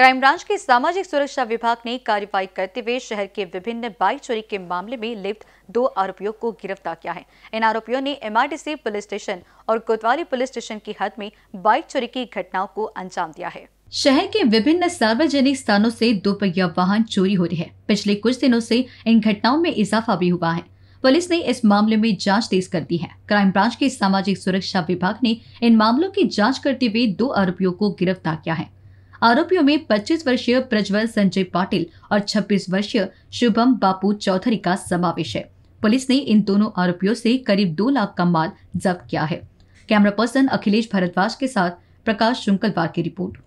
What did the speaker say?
Crime branch के सामाजिक सुरक्षा विभाग ने कार्रवाई करते हुए शहर के विभिन्न बाइक चोरी के मामले में लिप्त दो आरोपियों को गिरफ़्तार किया है। इन आरोपियों ने एमआरटीसी पुलिस स्टेशन और कोतवाली पुलिस स्टेशन की हद में बाइक चोरी की घटनाओं को अंजाम दिया है। शहर के विभिन्न सार्वजनिक स्थानों से दोपहिया वाहन चोरी हो रही है। पिछले कुछ दिनों से इन घटनाओं में इजाफा भी हुआ है। पुलिस ने इस मामले में जाँच तेज कर दी है। क्राइम ब्रांच के सामाजिक सुरक्षा विभाग ने इन मामलों की जाँच करते हुए दो आरोपियों को गिरफ़्तार किया है। आरोपियों में 25 वर्षीय प्रज्वल संजय पाटिल और 26 वर्षीय शुभम बापू चौधरी का समावेश है। पुलिस ने इन दोनों आरोपियों से करीब दो लाख का माल जब्त किया है। कैमरा पर्सन अखिलेश भारद्वाज के साथ प्रकाश शुंकलवार की रिपोर्ट।